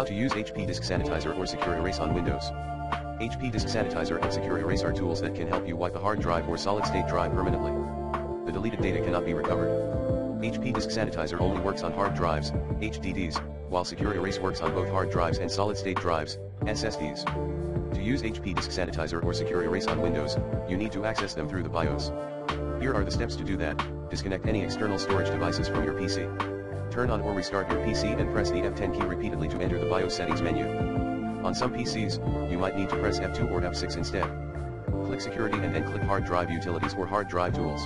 How to use HP Disk Sanitizer or Secure Erase on Windows. HP Disk Sanitizer and Secure Erase are tools that can help you wipe a hard drive or solid-state drive permanently. The deleted data cannot be recovered. HP Disk Sanitizer only works on hard drives, HDDs, while Secure Erase works on both hard drives and solid-state drives, SSDs. To use HP Disk Sanitizer or Secure Erase on Windows, you need to access them through the BIOS. Here are the steps to do that, disconnect any external storage devices from your PC. Turn on or restart your PC and press the F10 key repeatedly to enter the BIOS settings menu. On some PCs, you might need to press F2 or F6 instead. Click Security and then click Hard Drive Utilities or Hard Drive Tools.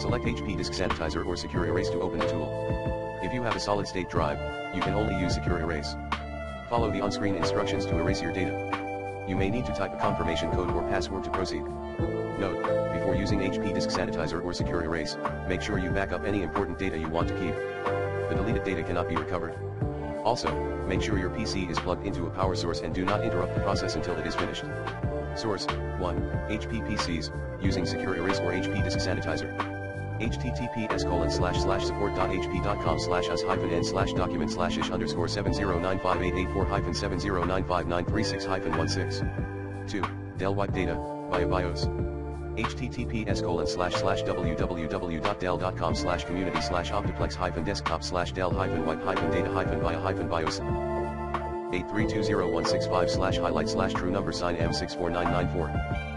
Select HP Disk Sanitizer or Secure Erase to open the tool. If you have a solid-state drive, you can only use Secure Erase. Follow the on-screen instructions to erase your data. You may need to type a confirmation code or password to proceed. Note, before using HP Disk Sanitizer or Secure Erase, make sure you back up any important data you want to keep. The deleted data cannot be recovered. Also, make sure your PC is plugged into a power source and do not interrupt the process until it is finished. Source, 1, HP PCs, using Secure Erase or HP Disk Sanitizer. https colon slash slash support.hp.com slash us hyphen n slash document slash ish underscore 7095884 hyphen 7095936 hyphen 16. 2. Dell Wipe Data, via BIOS https colon slash slash www.dell.com slash community slash optiplex hyphen desktop slash dell hyphen wipe hyphen data hyphen via hyphen bios 8320165 slash highlight slash true number sign M64994